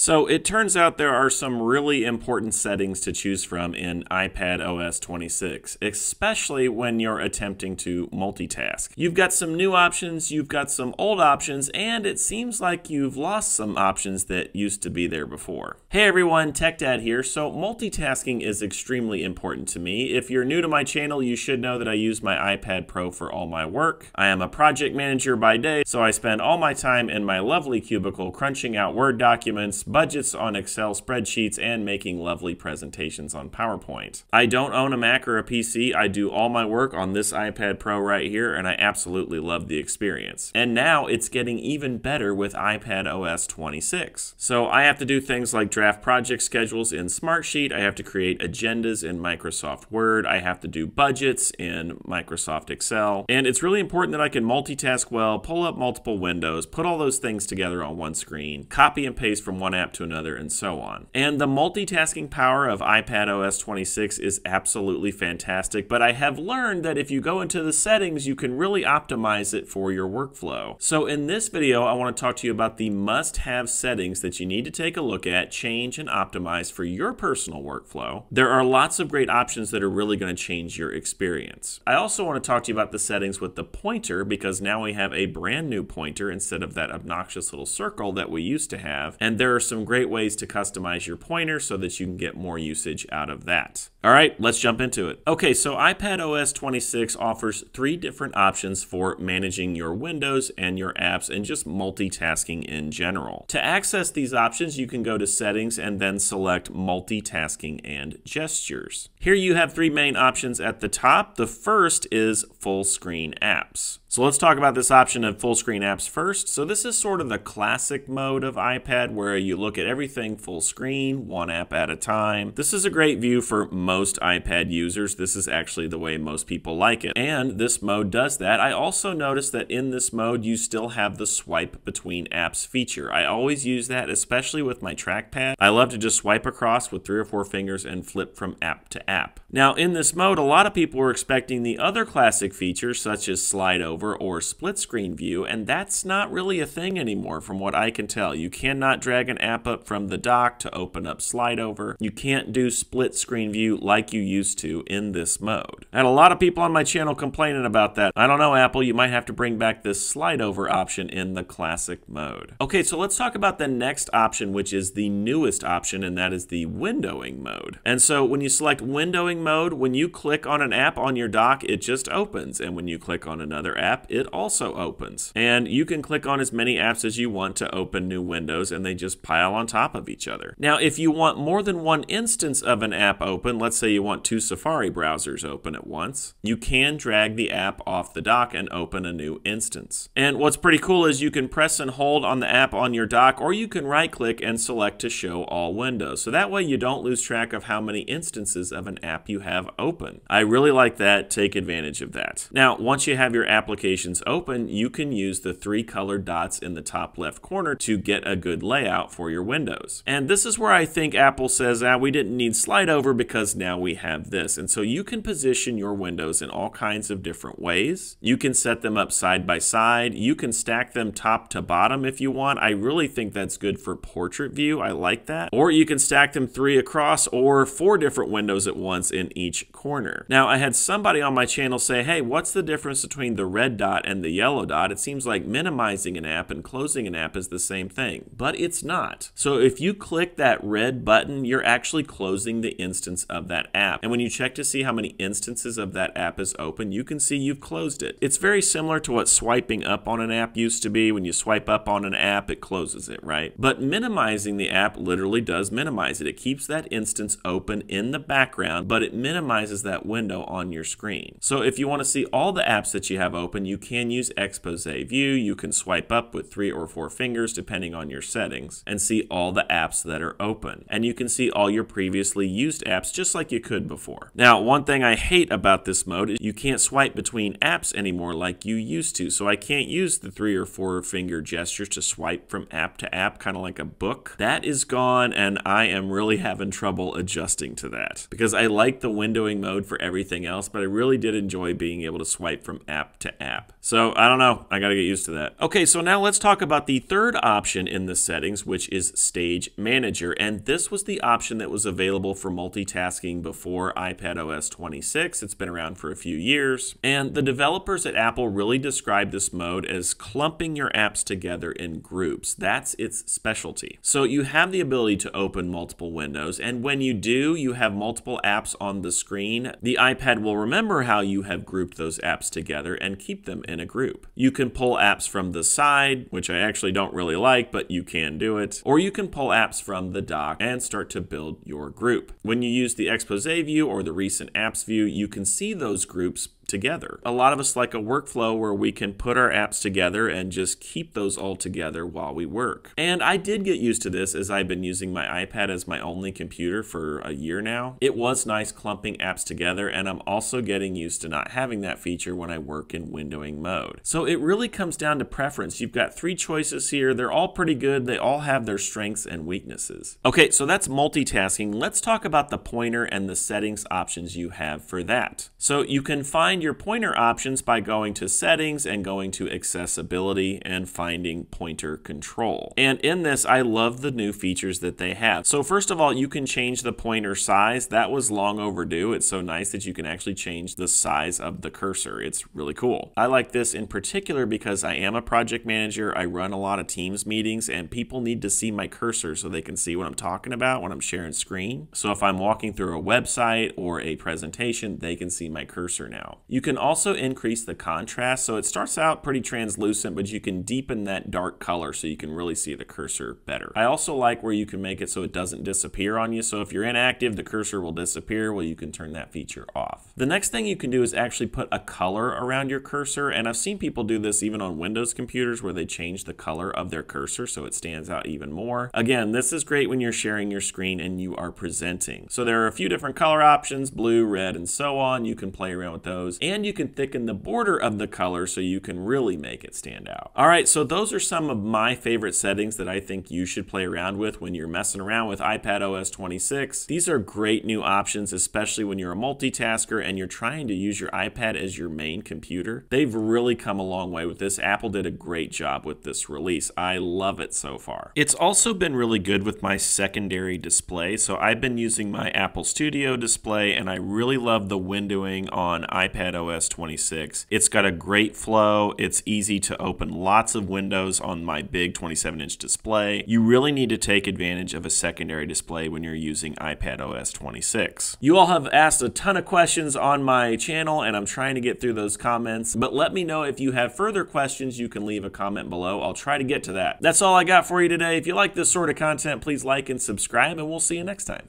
So it turns out there are some really important settings to choose from in iPad OS 26, especially when you're attempting to multitask. You've got some new options, you've got some old options, and it seems like you've lost some options that used to be there before. Hey everyone, TechDad here. So multitasking is extremely important to me. If you're new to my channel, you should know that I use my iPad Pro for all my work. I am a project manager by day, so I spend all my time in my lovely cubicle crunching out Word documents, budgets on Excel spreadsheets, and making lovely presentations on PowerPoint. I don't own a Mac or a PC. I do all my work on this iPad Pro right here, and I absolutely love the experience. And now it's getting even better with iPad OS 26. So I have to do things like draft project schedules in Smartsheet. I have to create agendas in Microsoft Word. I have to do budgets in Microsoft Excel. And it's really important that I can multitask well, pull up multiple windows, put all those things together on one screen, copy and paste from one to another, and so on. And the multitasking power of iPad OS 26 is absolutely fantastic, but I have learned that if you go into the settings, you can really optimize it for your workflow. So in this video, I want to talk to you about the must-have settings that you need to take a look at, change, and optimize for your personal workflow. There are lots of great options that are really going to change your experience. I also want to talk to you about the settings with the pointer because now we have a brand new pointer instead of that obnoxious little circle that we used to have. And there are some great ways to customize your pointer so that you can get more usage out of that. All right, let's jump into it. Okay, so iPad OS 26 offers three different options for managing your windows and your apps and just multitasking in general. To access these options, you can go to settings and then select multitasking and gestures. Here you have three main options at the top. The first is full screen apps. So let's talk about this option of full screen apps first. So this is sort of the classic mode of iPad where you look at everything full screen, one app at a time. This is a great view for most iPad users. This is actually the way most people like it. And this mode does that. I also noticed that in this mode, you still have the swipe between apps feature. I always use that, especially with my trackpad. I love to just swipe across with three or four fingers and flip from app to app. Now in this mode, a lot of people were expecting the other classic features such as slide over or split screen view, and that's not really a thing anymore from what I can tell. You cannot drag an app up from the dock to open up slide over. You can't do split screen view like you used to in this mode. And a lot of people on my channel complaining about that. I don't know, Apple, you might have to bring back this slide over option in the classic mode. Okay, so let's talk about the next option, which is the newest option, and that is the windowing mode. And so when you select windowing mode, when you click on an app on your dock, it just opens. And when you click on another app, it also opens. And you can click on as many apps as you want to open new windows and they just pile on top of each other. Now, if you want more than one instance of an app open, let's say you want two Safari browsers open at once, you can drag the app off the dock and open a new instance. And what's pretty cool is you can press and hold on the app on your dock or you can right click and select to show all windows. So that way you don't lose track of how many instances of an app you have open. I really like that. Take advantage of that. Now, once you have your applications open, you can use the three colored dots in the top left corner to get a good layout for your windows. And this is where I think Apple says, ah, we didn't need slide over because now we have this. And so you can position your windows in all kinds of different ways. You can set them up side by side. You can stack them top to bottom if you want. I really think that's good for portrait view. I like that. Or you can stack them three across or four different windows at once in each corner. Now, I had somebody on my channel say, hey, what's the difference between the red red dot and the yellow dot, it seems like minimizing an app and closing an app is the same thing, but it's not. So if you click that red button, you're actually closing the instance of that app. And when you check to see how many instances of that app is open, you can see you've closed it. It's very similar to what swiping up on an app used to be. When you swipe up on an app, it closes it, right? But minimizing the app literally does minimize it. It keeps that instance open in the background, but it minimizes that window on your screen. So if you want to see all the apps that you have open, open, you can use Expose View. You can swipe up with three or four fingers depending on your settings and see all the apps that are open. And you can see all your previously used apps just like you could before. Now, one thing I hate about this mode is you can't swipe between apps anymore like you used to. So I can't use the three or four finger gestures to swipe from app to app, kind of like a book. That is gone and I am really having trouble adjusting to that because I like the windowing mode for everything else, but I really did enjoy being able to swipe from app to app. So I don't know. I got to get used to that. Okay, so now let's talk about the third option in the settings, which is Stage Manager. And this was the option that was available for multitasking before iPad OS 26. It's been around for a few years. And the developers at Apple really describe this mode as clumping your apps together in groups. That's its specialty. So you have the ability to open multiple windows. And when you do, you have multiple apps on the screen. The iPad will remember how you have grouped those apps together and keep them in a group. You can pull apps from the side, which I actually don't really like, but you can do it. Or you can pull apps from the dock and start to build your group. When you use the expose view or the recent apps view, you can see those groups together. A lot of us like a workflow where we can put our apps together and just keep those all together while we work. And I did get used to this as I've been using my iPad as my only computer for a year now. It was nice clumping apps together, and I'm also getting used to not having that feature when I work in windowing mode. So it really comes down to preference. You've got three choices here. They're all pretty good. They all have their strengths and weaknesses. Okay, so that's multitasking. Let's talk about the pointer and the settings options you have for that. So you can find find your pointer options by going to settings and going to accessibility and finding pointer control. And in this, I love the new features that they have. So first of all, you can change the pointer size. That was long overdue. It's so nice that you can actually change the size of the cursor. It's really cool. I like this in particular because I am a project manager. I run a lot of Teams meetings and people need to see my cursor so they can see what I'm talking about when I'm sharing screen. So if I'm walking through a website or a presentation, they can see my cursor now. You can also increase the contrast. So it starts out pretty translucent, but you can deepen that dark color so you can really see the cursor better. I also like where you can make it so it doesn't disappear on you. So if you're inactive, the cursor will disappear. Well, you can turn that feature off. The next thing you can do is actually put a color around your cursor. And I've seen people do this even on Windows computers where they change the color of their cursor so it stands out even more. Again, this is great when you're sharing your screen and you are presenting. So there are a few different color options, blue, red, and so on. You can play around with those and you can thicken the border of the color so you can really make it stand out. All right, so those are some of my favorite settings that I think you should play around with when you're messing around with iPad OS 26. These are great new options, especially when you're a multitasker and you're trying to use your iPad as your main computer. They've really come a long way with this. Apple did a great job with this release. I love it so far. It's also been really good with my secondary display. So I've been using my Apple Studio display and I really love the windowing on iPad OS 26. It's got a great flow. It's easy to open lots of windows on my big 27 inch display. You really need to take advantage of a secondary display when you're using iPad OS 26. You all have asked a ton of questions on my channel and I'm trying to get through those comments, but let me know if you have further questions. You can leave a comment below. I'll try to get to that. That's all I got for you today. If you like this sort of content, please like and subscribe and we'll see you next time.